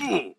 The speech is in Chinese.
Mm-hmm.